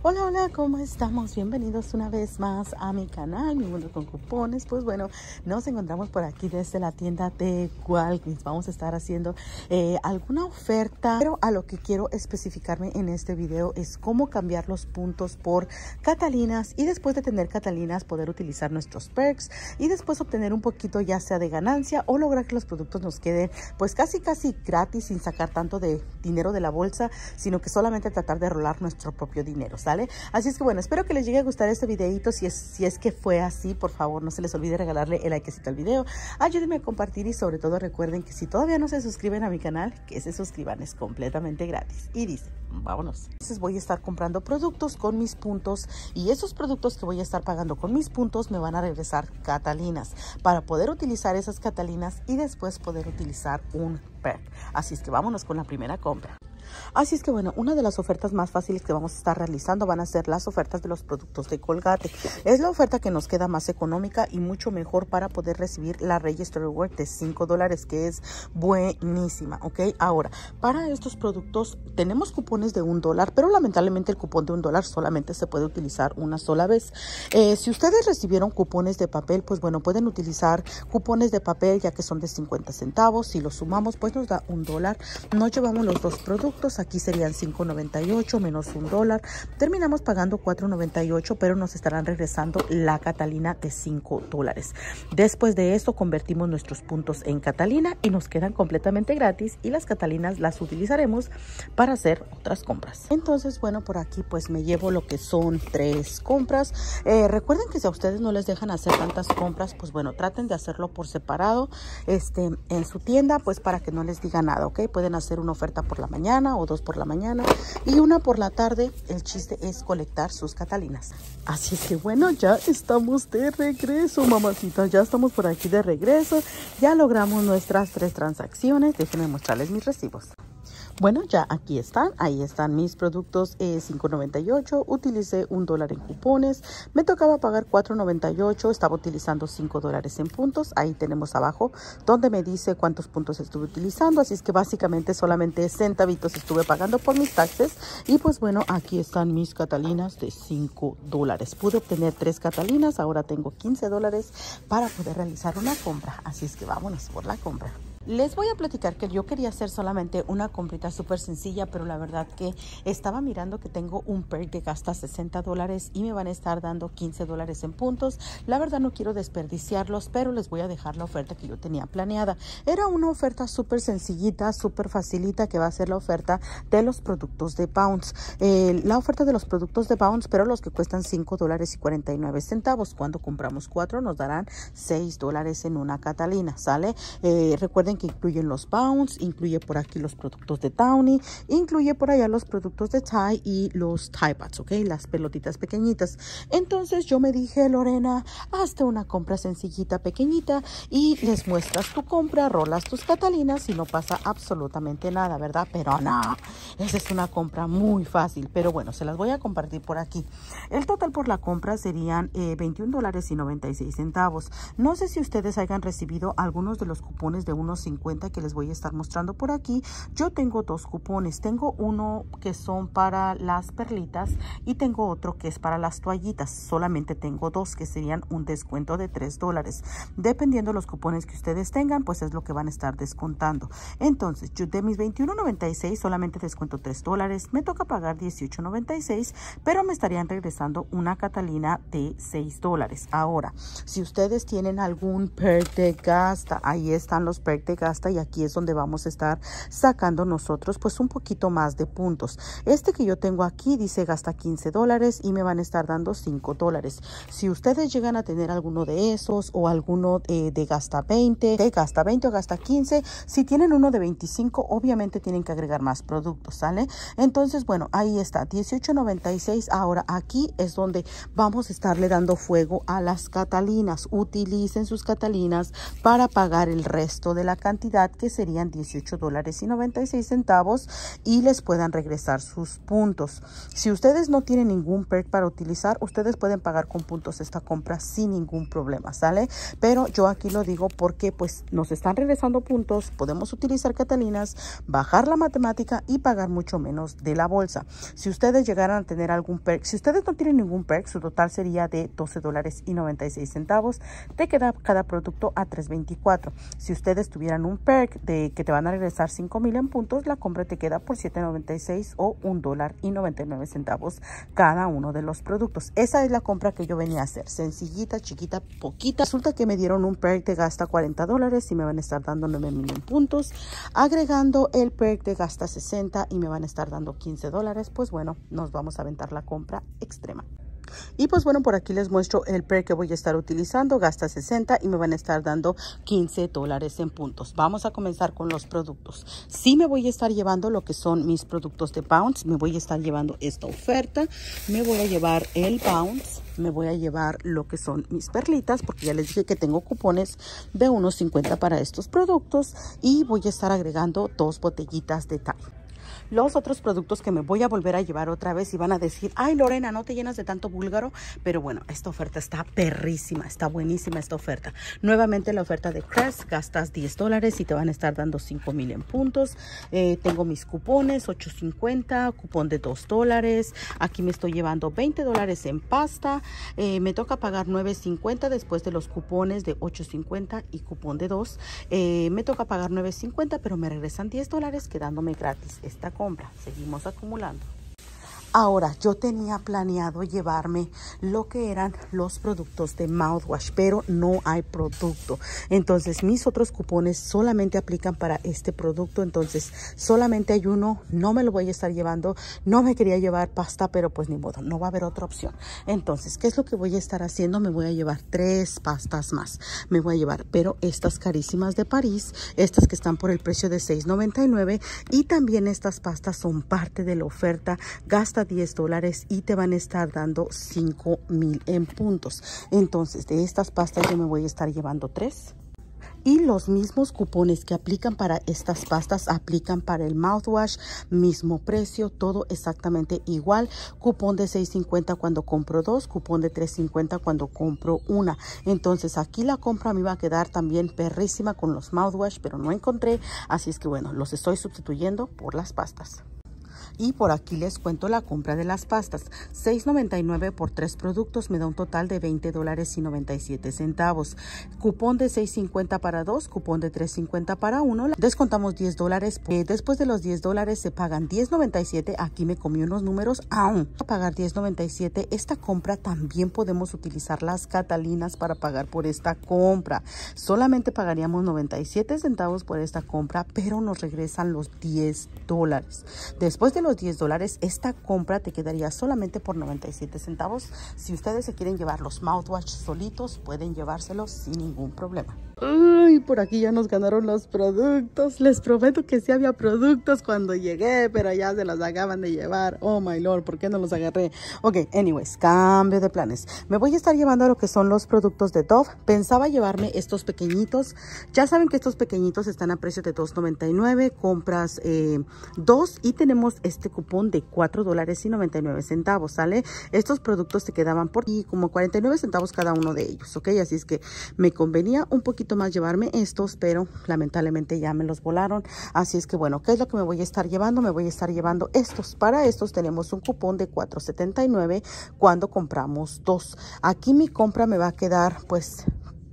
Hola, hola, ¿cómo estamos? Bienvenidos una vez más a mi canal, Mi Mundo con Cupones. Pues bueno, nos encontramos por aquí desde la tienda de Walgreens. Vamos a estar haciendo eh, alguna oferta, pero a lo que quiero especificarme en este video es cómo cambiar los puntos por Catalinas y después de tener Catalinas poder utilizar nuestros perks y después obtener un poquito ya sea de ganancia o lograr que los productos nos queden pues casi casi gratis sin sacar tanto de dinero de la bolsa, sino que solamente tratar de rolar nuestro propio dinero. Así es que bueno, espero que les llegue a gustar este videito. Si es, si es que fue así, por favor, no se les olvide regalarle el likecito al video. Ayúdenme a compartir y sobre todo recuerden que si todavía no se suscriben a mi canal, que se suscriban, es completamente gratis. Y dice, vámonos. Entonces voy a estar comprando productos con mis puntos y esos productos que voy a estar pagando con mis puntos me van a regresar catalinas para poder utilizar esas catalinas y después poder utilizar un perk. Así es que vámonos con la primera compra. Así es que bueno, una de las ofertas más fáciles que vamos a estar realizando van a ser las ofertas de los productos de Colgate. Es la oferta que nos queda más económica y mucho mejor para poder recibir la Register Reward de 5 dólares, que es buenísima, ¿ok? Ahora, para estos productos tenemos cupones de un dólar, pero lamentablemente el cupón de un dólar solamente se puede utilizar una sola vez. Eh, si ustedes recibieron cupones de papel, pues bueno, pueden utilizar cupones de papel ya que son de 50 centavos. Si los sumamos, pues nos da un dólar. No llevamos los dos productos aquí serían 5.98 menos un dólar. Terminamos pagando 4.98, pero nos estarán regresando la Catalina de 5 dólares. Después de esto convertimos nuestros puntos en Catalina y nos quedan completamente gratis y las Catalinas las utilizaremos para hacer otras compras. Entonces, bueno, por aquí pues me llevo lo que son tres compras. Eh, recuerden que si a ustedes no les dejan hacer tantas compras, pues bueno, traten de hacerlo por separado este, en su tienda, pues para que no les diga nada, ¿ok? Pueden hacer una oferta por la mañana o dos por la mañana y una por la tarde. El chiste es colectar sus catalinas. Así que bueno, ya estamos de regreso, mamacitas. Ya estamos por aquí de regreso. Ya logramos nuestras tres transacciones. Déjenme mostrarles mis recibos. Bueno, ya aquí están, ahí están mis productos eh, 5.98, utilicé un dólar en cupones, me tocaba pagar 4.98, estaba utilizando 5 dólares en puntos, ahí tenemos abajo donde me dice cuántos puntos estuve utilizando, así es que básicamente solamente centavitos estuve pagando por mis taxes y pues bueno, aquí están mis catalinas de 5 dólares, pude obtener 3 catalinas, ahora tengo 15 dólares para poder realizar una compra, así es que vámonos por la compra. Les voy a platicar que yo quería hacer solamente una comprita súper sencilla, pero la verdad que estaba mirando que tengo un perk de gasta 60 dólares y me van a estar dando 15 dólares en puntos. La verdad no quiero desperdiciarlos, pero les voy a dejar la oferta que yo tenía planeada. Era una oferta súper sencillita, súper facilita, que va a ser la oferta de los productos de Bounce. Eh, la oferta de los productos de Bounce, pero los que cuestan 5 dólares y 49 centavos. Cuando compramos 4 nos darán 6 dólares en una Catalina, ¿sale? Eh, recuerden que incluyen los Bounce, incluye por aquí los productos de Towny, incluye por allá los productos de Thai y los Thai Pads, ¿ok? Las pelotitas pequeñitas. Entonces yo me dije, Lorena, hazte una compra sencillita, pequeñita y les muestras tu compra, rolas tus catalinas y no pasa absolutamente nada, ¿verdad? Pero no, esa es una compra muy fácil, pero bueno, se las voy a compartir por aquí. El total por la compra serían 21 eh, dólares y 96 centavos. No sé si ustedes hayan recibido algunos de los cupones de unos cuenta que les voy a estar mostrando por aquí. Yo tengo dos cupones. Tengo uno que son para las perlitas y tengo otro que es para las toallitas. Solamente tengo dos que serían un descuento de 3 dólares. Dependiendo los cupones que ustedes tengan, pues es lo que van a estar descontando. Entonces, yo de mis 21.96 solamente descuento 3 dólares. Me toca pagar 18.96, pero me estarían regresando una Catalina de 6 dólares. Ahora, si ustedes tienen algún perk de gasta, ahí están los perk gasta y aquí es donde vamos a estar sacando nosotros pues un poquito más de puntos. Este que yo tengo aquí dice gasta 15 dólares y me van a estar dando 5 dólares. Si ustedes llegan a tener alguno de esos o alguno eh, de gasta 20, de gasta 20 o gasta 15, si tienen uno de 25 obviamente tienen que agregar más productos, ¿sale? Entonces bueno, ahí está, 18.96. Ahora aquí es donde vamos a estarle dando fuego a las catalinas. Utilicen sus catalinas para pagar el resto de la cantidad que serían 18 dólares y 96 centavos y les puedan regresar sus puntos. Si ustedes no tienen ningún perk para utilizar, ustedes pueden pagar con puntos esta compra sin ningún problema, ¿sale? Pero yo aquí lo digo porque pues nos están regresando puntos, podemos utilizar Catalinas, bajar la matemática y pagar mucho menos de la bolsa. Si ustedes llegaran a tener algún perk, si ustedes no tienen ningún perk, su total sería de 12 dólares y 96 centavos. Te queda cada producto a 3.24. Si ustedes tuvieran un perk de que te van a regresar 5 mil en puntos, la compra te queda por 7.96 o 1 dólar y 99 centavos cada uno de los productos. Esa es la compra que yo venía a hacer. Sencillita, chiquita, poquita. Resulta que me dieron un perk de gasta 40 dólares y me van a estar dando 9 mil en puntos. Agregando el perk de gasta 60 y me van a estar dando 15 dólares. Pues bueno, nos vamos a aventar la compra extrema. Y pues bueno, por aquí les muestro el PER que voy a estar utilizando. Gasta 60 y me van a estar dando 15 dólares en puntos. Vamos a comenzar con los productos. Sí me voy a estar llevando lo que son mis productos de Bounce. Me voy a estar llevando esta oferta. Me voy a llevar el Bounce. Me voy a llevar lo que son mis perlitas porque ya les dije que tengo cupones de unos 50 para estos productos. Y voy a estar agregando dos botellitas de Tide los otros productos que me voy a volver a llevar otra vez y van a decir, ay Lorena, no te llenas de tanto búlgaro, pero bueno, esta oferta está perrísima, está buenísima esta oferta. Nuevamente la oferta de Crest, gastas 10 dólares y te van a estar dando 5 mil en puntos. Eh, tengo mis cupones, 8.50, cupón de 2 dólares. Aquí me estoy llevando 20 dólares en pasta. Eh, me toca pagar 9.50 después de los cupones de 8.50 y cupón de 2. Eh, me toca pagar 9.50, pero me regresan 10 dólares quedándome gratis esta compra. Seguimos acumulando. Ahora, yo tenía planeado llevarme lo que eran los productos de mouthwash, pero no hay producto. Entonces, mis otros cupones solamente aplican para este producto. Entonces, solamente hay uno. No me lo voy a estar llevando. No me quería llevar pasta, pero pues ni modo, no va a haber otra opción. Entonces, ¿qué es lo que voy a estar haciendo? Me voy a llevar tres pastas más. Me voy a llevar, pero estas carísimas de París, estas que están por el precio de $6.99 y también estas pastas son parte de la oferta. Gasta 10 dólares y te van a estar dando 5 mil en puntos. Entonces, de estas pastas yo me voy a estar llevando tres y los mismos cupones que aplican para estas pastas aplican para el mouthwash, mismo precio, todo exactamente igual. Cupón de 6.50 cuando compro dos, cupón de 3.50 cuando compro una. Entonces aquí la compra me iba a quedar también perrísima con los mouthwash, pero no encontré, así es que bueno, los estoy sustituyendo por las pastas. Y por aquí les cuento la compra de las pastas. $6.99 por tres productos me da un total de 20 dólares y 97 centavos. Cupón de $6.50 para dos, cupón de $3.50 para uno. Descontamos 10 dólares. Eh, después de los 10 dólares se pagan $10.97. Aquí me comí unos números aún. A pagar $10.97. Esta compra también podemos utilizar las catalinas para pagar por esta compra. Solamente pagaríamos 97 centavos por esta compra, pero nos regresan los 10 dólares. Después de los 10 dólares, esta compra te quedaría solamente por 97 centavos. Si ustedes se quieren llevar los mouthwash solitos, pueden llevárselos sin ningún problema. Uy, por aquí ya nos ganaron los productos. Les prometo que sí había productos cuando llegué, pero ya se los acaban de llevar. Oh my lord, ¿por qué no los agarré? Ok, anyways, cambio de planes. Me voy a estar llevando lo que son los productos de Dove. Pensaba llevarme estos pequeñitos. Ya saben que estos pequeñitos están a precio de $2.99. Compras eh, dos y tenemos este cupón de 4 dólares y 99 centavos, ¿sale? Estos productos te quedaban por y como 49 centavos cada uno de ellos, ¿ok? Así es que me convenía un poquito más llevarme estos, pero lamentablemente ya me los volaron. Así es que bueno, ¿qué es lo que me voy a estar llevando? Me voy a estar llevando estos. Para estos tenemos un cupón de 4.79 cuando compramos dos. Aquí mi compra me va a quedar pues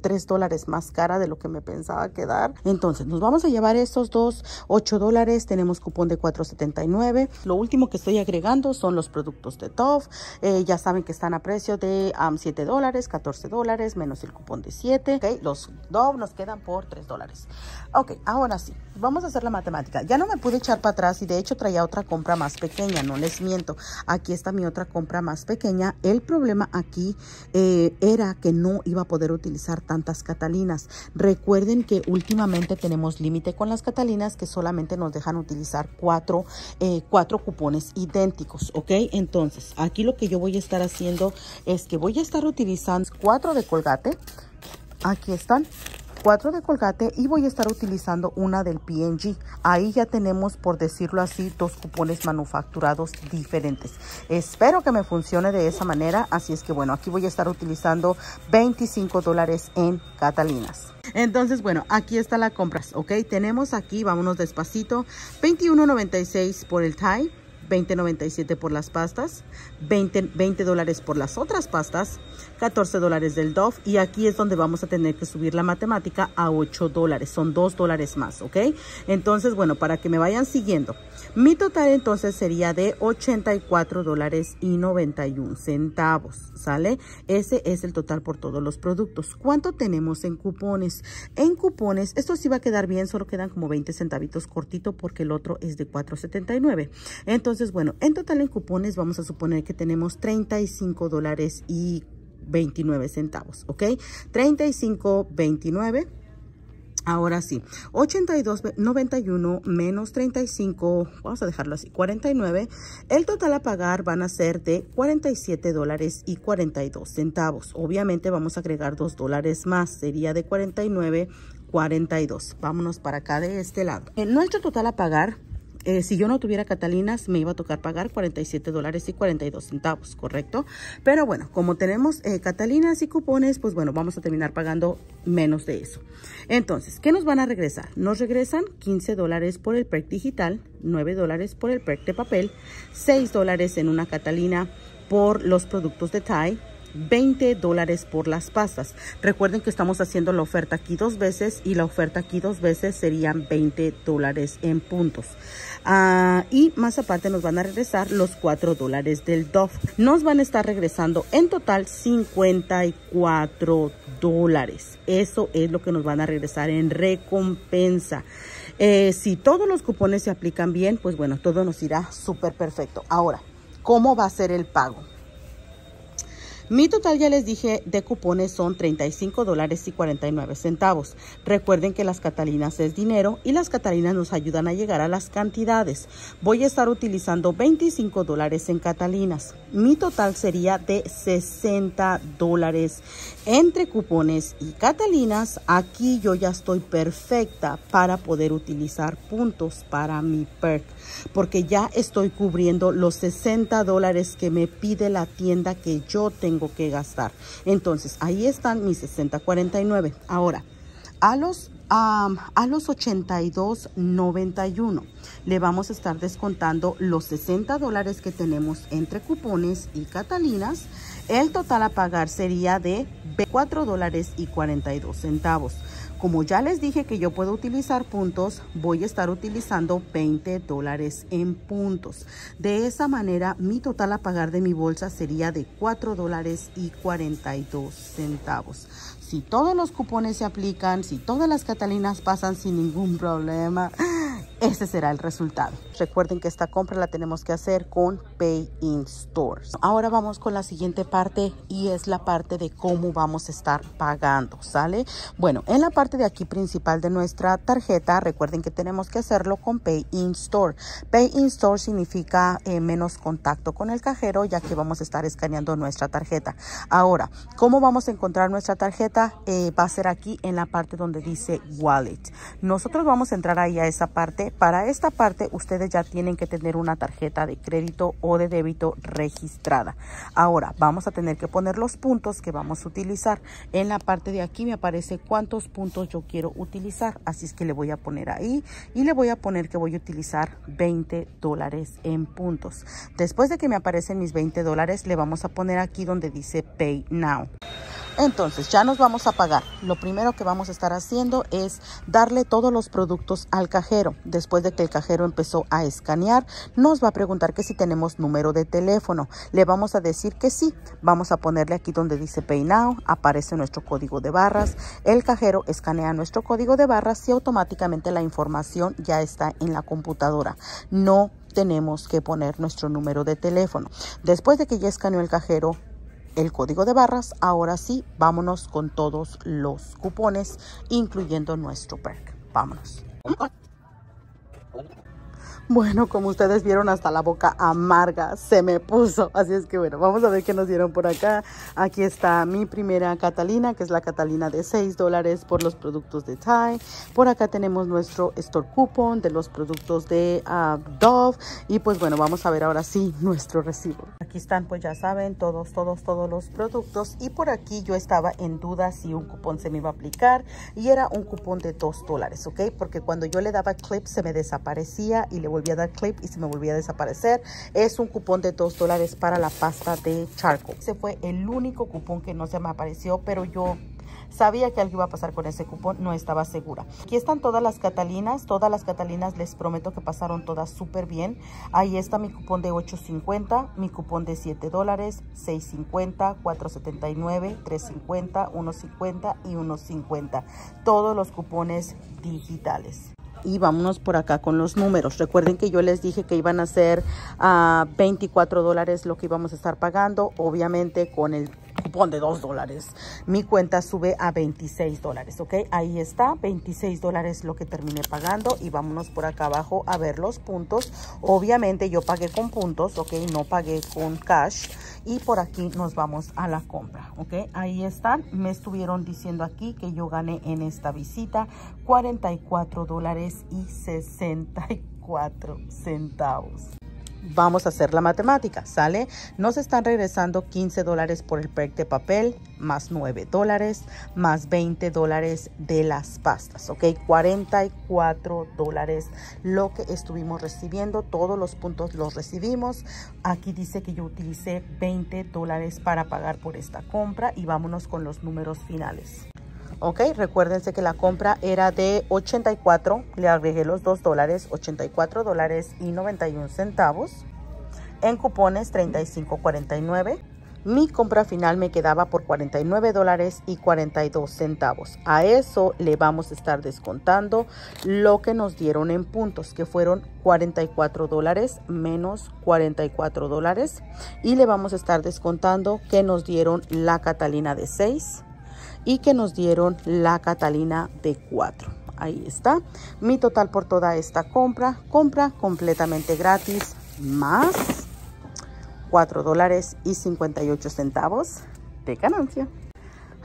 3 dólares más cara de lo que me pensaba quedar. Entonces, nos vamos a llevar estos dos, 8 dólares. Tenemos cupón de 4.79. Lo último que estoy agregando son los productos de Dove. Eh, ya saben que están a precio de 7 dólares, 14 dólares, menos el cupón de 7. Okay, los Dove nos quedan por 3 dólares. Ok, ahora sí, vamos a hacer la matemática. Ya no me pude echar para atrás y de hecho traía otra compra más pequeña, no les miento. Aquí está mi otra compra más pequeña. El problema aquí eh, era que no iba a poder utilizar tantas Catalinas. Recuerden que últimamente tenemos límite con las Catalinas que solamente nos dejan utilizar cuatro, eh, cuatro cupones idénticos, ¿ok? Entonces, aquí lo que yo voy a estar haciendo es que voy a estar utilizando cuatro de colgate. Aquí están cuatro de Colgate y voy a estar utilizando una del P&G. Ahí ya tenemos, por decirlo así, dos cupones manufacturados diferentes. Espero que me funcione de esa manera. Así es que bueno, aquí voy a estar utilizando 25 dólares en Catalinas. Entonces, bueno, aquí está la compra, ¿ok? Tenemos aquí, vámonos despacito, 21.96 por el Thai, 20.97 por las pastas, 20, 20 dólares por las otras pastas, 14 dólares del Dove y aquí es donde vamos a tener que subir la matemática a 8 dólares, son 2 dólares más, ¿ok? Entonces, bueno, para que me vayan siguiendo, mi total entonces sería de 84 dólares y 91 centavos, ¿sale? Ese es el total por todos los productos. ¿Cuánto tenemos en cupones? En cupones, esto sí va a quedar bien, solo quedan como 20 centavitos cortito porque el otro es de 4.79. Entonces, bueno, en total en cupones vamos a suponer que tenemos 35 dólares y 29 centavos, ¿ok? 35.29 Ahora sí, 82.91 menos 35, vamos a dejarlo así, 49. El total a pagar van a ser de 47 dólares y 42 centavos. Obviamente vamos a agregar 2 dólares más, sería de 49, 42. Vámonos para acá de este lado. En nuestro total a pagar eh, si yo no tuviera Catalinas, me iba a tocar pagar 47 dólares y 42 centavos, ¿correcto? Pero bueno, como tenemos eh, Catalinas y cupones, pues bueno, vamos a terminar pagando menos de eso. Entonces, ¿qué nos van a regresar? Nos regresan 15 dólares por el PERC digital, 9 dólares por el PERC de papel, 6 dólares en una Catalina por los productos de Thai, 20 dólares por las pastas. Recuerden que estamos haciendo la oferta aquí dos veces y la oferta aquí dos veces serían 20 dólares en puntos. Ah, y más aparte nos van a regresar los 4 dólares del Dove. Nos van a estar regresando en total 54 dólares. Eso es lo que nos van a regresar en recompensa. Eh, si todos los cupones se aplican bien, pues bueno, todo nos irá súper perfecto. Ahora, ¿cómo va a ser el pago? Mi total, ya les dije, de cupones son 35 dólares y 49 centavos. Recuerden que las Catalinas es dinero y las Catalinas nos ayudan a llegar a las cantidades. Voy a estar utilizando 25 dólares en Catalinas. Mi total sería de 60 dólares entre cupones y Catalinas. Aquí yo ya estoy perfecta para poder utilizar puntos para mi perk porque ya estoy cubriendo los 60 dólares que me pide la tienda que yo tengo que gastar. Entonces, ahí están mis 60.49. Ahora, a los a los 82.91 le vamos a estar descontando los 60 dólares que tenemos entre cupones y catalinas. El total a pagar sería de 4 dólares y 42 centavos. Como ya les dije que yo puedo utilizar puntos, voy a estar utilizando 20 dólares en puntos. De esa manera, mi total a pagar de mi bolsa sería de 4 dólares y 42 centavos. Si todos los cupones se aplican, si todas las catalinas pasan sin ningún problema, ese será el resultado. Recuerden que esta compra la tenemos que hacer con Pay in Stores. Ahora vamos con la siguiente parte y es la parte de cómo vamos a estar pagando, ¿sale? Bueno, en la parte de aquí principal de nuestra tarjeta, recuerden que tenemos que hacerlo con Pay in Store. Pay in Store significa eh, menos contacto con el cajero ya que vamos a estar escaneando nuestra tarjeta. Ahora, ¿cómo vamos a encontrar nuestra tarjeta? Eh, va a ser aquí en la parte donde dice Wallet. Nosotros vamos a entrar ahí a esa parte para esta parte ustedes ya tienen que tener una tarjeta de crédito o de débito registrada. Ahora vamos a tener que poner los puntos que vamos a utilizar. En la parte de aquí me aparece cuántos puntos yo quiero utilizar. Así es que le voy a poner ahí y le voy a poner que voy a utilizar 20 dólares en puntos. Después de que me aparecen mis 20 dólares, le vamos a poner aquí donde dice Pay Now. Entonces ya nos vamos a pagar. Lo primero que vamos a estar haciendo es darle todos los productos al cajero. Después de que el cajero empezó a escanear, nos va a preguntar que si tenemos número de teléfono. Le vamos a decir que sí. Vamos a ponerle aquí donde dice Pay Now, aparece nuestro código de barras. El cajero escanea nuestro código de barras y automáticamente la información ya está en la computadora. No tenemos que poner nuestro número de teléfono. Después de que ya escaneó el cajero, el código de barras. Ahora sí, vámonos con todos los cupones, incluyendo nuestro perk. Vámonos. Bueno, como ustedes vieron, hasta la boca amarga se me puso. Así es que bueno, vamos a ver qué nos dieron por acá. Aquí está mi primera Catalina, que es la Catalina de 6 dólares por los productos de Thai. Por acá tenemos nuestro store coupon de los productos de uh, Dove. Y pues bueno, vamos a ver ahora sí nuestro recibo. Aquí están, pues ya saben, todos, todos, todos los productos. Y por aquí yo estaba en duda si un cupón se me iba a aplicar. Y era un cupón de 2 dólares, ¿ok? Porque cuando yo le daba clip se me desaparecía y le volvía a dar clip y se me volvía a desaparecer. Es un cupón de 2 dólares para la pasta de charcoal. Ese fue el único cupón que no se me apareció, pero yo Sabía que algo iba a pasar con ese cupón, no estaba segura. Aquí están todas las Catalinas, todas las Catalinas les prometo que pasaron todas súper bien. Ahí está mi cupón de 8.50, mi cupón de 7 dólares, 6.50, 4.79, 3.50, 1.50 y 1.50. Todos los cupones digitales y vámonos por acá con los números. Recuerden que yo les dije que iban a ser a 24 dólares lo que íbamos a estar pagando, obviamente con el cupón de 2 dólares. Mi cuenta sube a 26 dólares, ¿ok? Ahí está, 26 dólares lo que terminé pagando y vámonos por acá abajo a ver los puntos. Obviamente yo pagué con puntos, ¿ok? No pagué con cash y por aquí nos vamos a la compra, ¿ok? Ahí están, me estuvieron diciendo aquí que yo gané en esta visita 44 dólares y 64 centavos vamos a hacer la matemática, ¿sale? Nos están regresando 15 dólares por el pack de papel, más 9 dólares, más 20 dólares de las pastas, ¿ok? 44 dólares lo que estuvimos recibiendo, todos los puntos los recibimos. Aquí dice que yo utilicé 20 dólares para pagar por esta compra y vámonos con los números finales. Ok, recuérdense que la compra era de 84, le agregué los 2 dólares, 84 dólares y 91 centavos. En cupones 35.49. Mi compra final me quedaba por 49 dólares y 42 centavos. A eso le vamos a estar descontando lo que nos dieron en puntos, que fueron 44 dólares menos 44 dólares. Y le vamos a estar descontando que nos dieron la Catalina de 6 y que nos dieron la Catalina de 4. Ahí está. Mi total por toda esta compra, compra completamente gratis, más 4 dólares y 58 centavos de ganancia.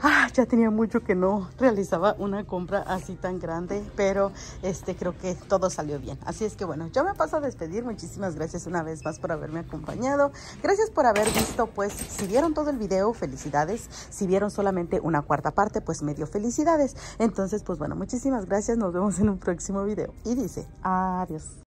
Ah, ya tenía mucho que no realizaba una compra así tan grande, pero este creo que todo salió bien. Así es que bueno, yo me paso a despedir. Muchísimas gracias una vez más por haberme acompañado. Gracias por haber visto, pues si vieron todo el video, felicidades. Si vieron solamente una cuarta parte, pues medio felicidades. Entonces, pues bueno, muchísimas gracias. Nos vemos en un próximo video. Y dice, adiós.